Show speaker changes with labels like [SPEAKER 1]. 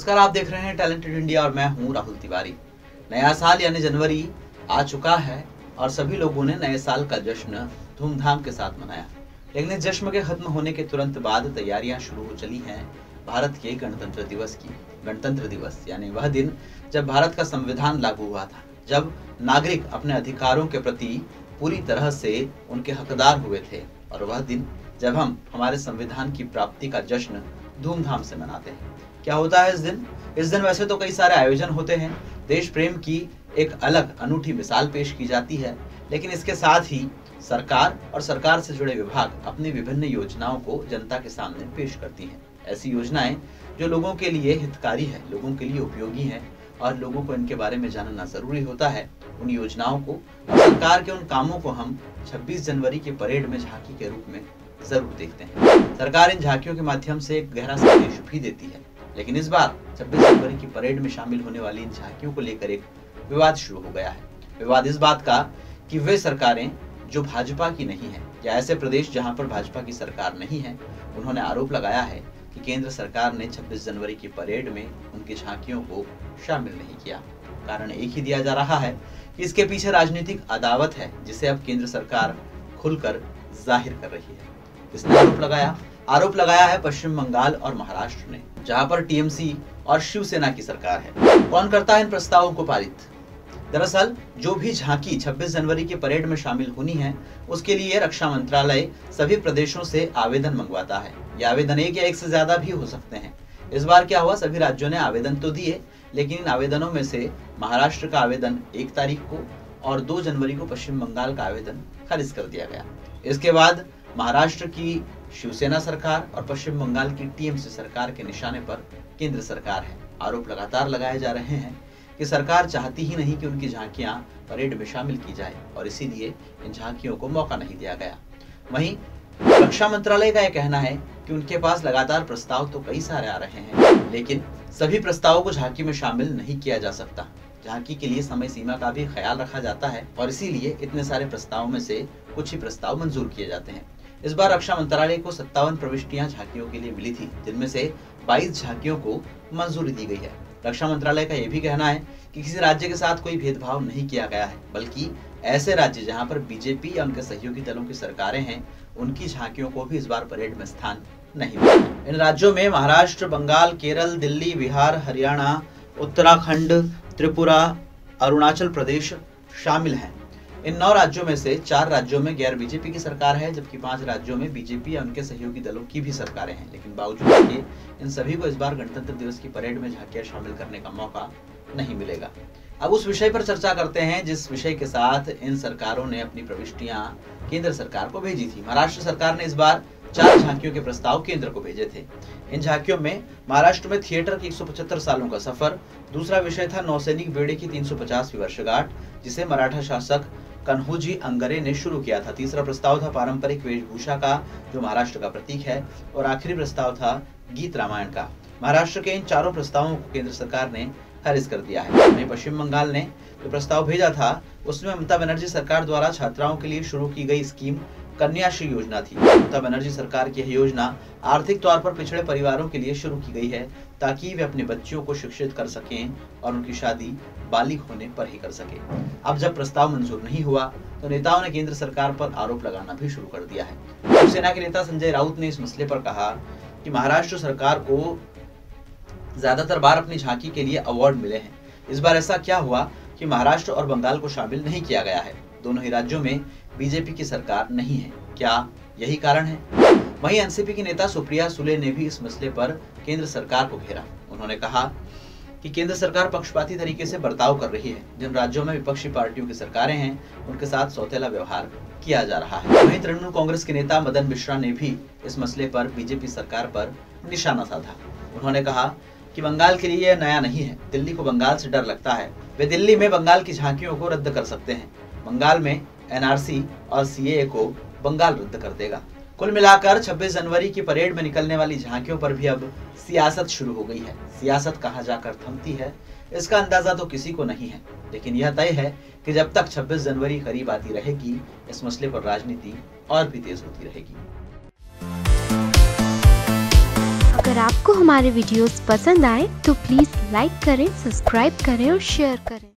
[SPEAKER 1] नमस्कार, आप देख रहे हैं टैलेंटेड इंडिया और मैं हूँ राहुल तिवारी। नया साल यानी जनवरी आ चुका है और सभी लोगों ने नए साल का जश्न धूमधाम के साथ मनाया। लेकिन इस जश्न के खत्म होने के तुरंत बाद तैयारियाँ शुरू हो चली हैं भारत के गणतंत्र दिवस की, गणतंत्र दिवस, यानी वह दिन जब भारत का संविधान लागू हुआ था, जब नागरिक अपने अधिकारों के प्रति पूरी तरह से उनके हकदार हुए थे और वह दिन जब हम हमारे संविधान की प्राप्ति का जश्न धूमधाम से मनाते हैं। क्या होता है इस दिन? इस दिन वैसे तो कई सारे आयोजन होते हैं। देश प्रेम की एक अलग, अनूठी मिसाल पेश की जाती है। लेकिन इसके साथ ही सरकार और सरकार से जुड़े विभाग अपनी विभिन्न योजनाओं को जनता के सामने पेश करती हैं। ऐसी योजनाएँ जो लोगों के लिए हितकारी है, लोगों के लिए उपयोगी है और लोगों को इनके बारे में जानना ज़रूरी होता है। उन योजनाओं को सरकार के उन कामों को हम 26 जनवरी के परेड में झांकी के रूप में ज़रूर देखते हैं। सरकार इन झांकियों के माध्यम से एक गहरा संदेश भी देती है। लेकिन इस बार 26 जनवरी की परेड में शामिल होने वाली इन झांकियों को लेकर एक विवाद शुरू हो गया है। विवाद इस बात का कि वे सरकारें जो भाजपा की नहीं है, या ऐसे प्रदेश जहाँ पर भाजपा की सरकार नहीं है, उन्होंने आरोप लगाया है कि केंद्र सरकार ने 26 जनवरी की परेड में उनकी झांकियों को शामिल नहीं किया। कारण एक ही दिया जा रहा है कि इसके पीछे राजनीतिक अदावत है, जिसे अब केंद्र सरकार खुलकर ज़ाहिर कर रही है। किसने आरोप लगाया आरोप लगाया है पश्चिम बंगाल और महाराष्ट्र ने, जहाँ पर टीएमसी और शिवसेना की सरकार है। कौन करता है इन प्रस्तावों को पारित? दरअसल, जो भी झांकी 26 जनवरी की परेड में शामिल होनी है, उसके लिए रक्षा मंत्रालय सभी प्रदेशों से आवेदन मंगवाता है। ये आवेदन एक या एक से ज़्यादा भी हो सकते हैं। इस बार क्या हुआ, सभी राज्यों ने आवेदन तो दिए, लेकिन इन आवेदनों में से महाराष्ट्र का आवेदन एक तारीख को और दो जनवरी को पश्चिम बंगाल का आवेदन खारिज कर दिया गया। इसके बाद महाराष्ट्र की शिवसेना सरकार और पश्चिम बंगाल की टीएमसी सरकार के निशाने पर केंद्र सरकार है। आरोप लगातार लगाए जा रहे हैं कि सरकार चाहती ही नहीं कि उनकी झांकियाँ परेड में शामिल की जाए और इसीलिए इन झांकियों को मौका नहीं दिया गया। वहीं रक्षा मंत्रालय का यह कहना है कि उनके पास लगातार प्रस्ताव तो कई सारे आ रहे हैं, लेकिन सभी प्रस्तावों को झांकी में शामिल नहीं किया जा सकता। झांकी के लिए समय सीमा का भी ख्याल रखा जाता है और इसीलिए इतने सारे प्रस्तावों में से कुछ ही प्रस्ताव मंजूर किए जाते हैं। इस बार रक्षा मंत्रालय को सत्तावन प्रविष्टियाँ झांकियों के लिए मिली थी, जिनमें से 22 झांकियों को मंजूरी दी गई है। रक्षा मंत्रालय का यह भी कहना है कि किसी राज्य के साथ कोई भेदभाव नहीं किया गया है, बल्कि ऐसे राज्य जहाँ पर बीजेपी या उनके सहयोगी दलों की सरकारें हैं, उनकी झांकियों को भी इस बार परेड में स्थान नहीं मिला। इन राज्यों में महाराष्ट्र, बंगाल, केरल, दिल्ली, बिहार, हरियाणा, उत्तराखंड, त्रिपुरा, अरुणाचल प्रदेश शामिल हैं। इन नौ राज्यों में से चार राज्यों में गैर बीजेपी की सरकार है, जबकि पाँच राज्यों में बीजेपी या उनके सहयोगी दलों की भी सरकारें हैं। लेकिन बावजूद इसके, इन सभी को इस बार गणतंत्र दिवस की परेड में झांकियाँ शामिल करने का मौका नहीं मिलेगा। अब उस विषय पर चर्चा करते हैं, जिस विषय के साथ इन सरकारों ने अपनी प्रविष्टियाँ केंद्र सरकार को भेजी थी। महाराष्ट्र सरकार ने इस बार चार झांकियों के प्रस्ताव केंद्र को भेजे थे। इन झांकियों में महाराष्ट्र में थिएटर की 175 सालों का सफ़र, दूसरा विषय था नौसैनिक बेड़े की 350वीं वर्षगांठ, जिसे मराठा शासक कन्होजी अंगरे ने शुरू किया था। तीसरा प्रस्ताव था पारंपरिक वेशभूषा का, जो महाराष्ट्र का प्रतीक है, और आखिरी प्रस्ताव था गीत रामायण का। महाराष्ट्र के इन चारों प्रस्तावों को केंद्र सरकार ने खारिज कर दिया है। वहीं पश्चिम बंगाल ने जो प्रस्ताव भेजा था, उसमें ममता बनर्जी सरकार द्वारा छात्राओं के लिए शुरू की गई स्कीम कन्याश्री योजना थी। ममता बनर्जी सरकार की यह योजना आर्थिक तौर पर पिछड़े परिवारों के लिए शुरू की गई है ताकि वे अपने बच्चियों को शिक्षित कर सकें और उनकी शादी बालिग होने पर ही कर सके। अब जब प्रस्ताव मंजूर नहीं हुआ तो नेताओं ने केंद्र सरकार पर आरोप लगाना भी शुरू कर दिया है। शिवसेना के नेता संजय राउत ने इस मसले पर कहा कि महाराष्ट्र सरकार को ज़्यादातर बार अपनी झांकी के लिए अवार्ड मिले हैं। इस बार ऐसा क्या हुआ कि महाराष्ट्र और बंगाल को शामिल नहीं किया गया है? दोनों ही राज्यों में बीजेपी की सरकार नहीं है। क्या यही कारण है? वहीं एनसीपी की नेता सुप्रिया सुले ने भी इस मसले पर केंद्र सरकार को घेरा। उन्होंने कहा कि केंद्र सरकार पक्षपाती तरीके से बर्ताव कर रही है। जिन राज्यों में विपक्षी पार्टियों की सरकारें हैं, उनके साथ सौतेला व्यवहार किया जा रहा है। वहीं तृणमूल कांग्रेस के नेता मदन मिश्रा ने भी इस मसले पर बीजेपी सरकार पर निशाना साधा। उन्होंने कहा कि बंगाल के लिए यह नया नहीं है। दिल्ली को बंगाल से डर लगता है। वे दिल्ली में बंगाल की झांकियों को रद्द कर सकते हैं। बंगाल में एनआरसी और सीए को बंगाल रद्द कर देगा। कुल मिलाकर 26 जनवरी की परेड में निकलने वाली झांकियों पर भी अब सियासत शुरू हो गई है। सियासत कहाँ जाकर थमती है, इसका अंदाज़ा तो किसी को नहीं है। लेकिन यह तय है कि जब तक 26 जनवरी करीब आती रहेगी, इस मसले पर राजनीति और भी तेज होती रहेगी।
[SPEAKER 2] अगर आपको हमारे वीडियोस पसंद आए तो प्लीज़ लाइक करें, सब्सक्राइब करें और शेयर करें।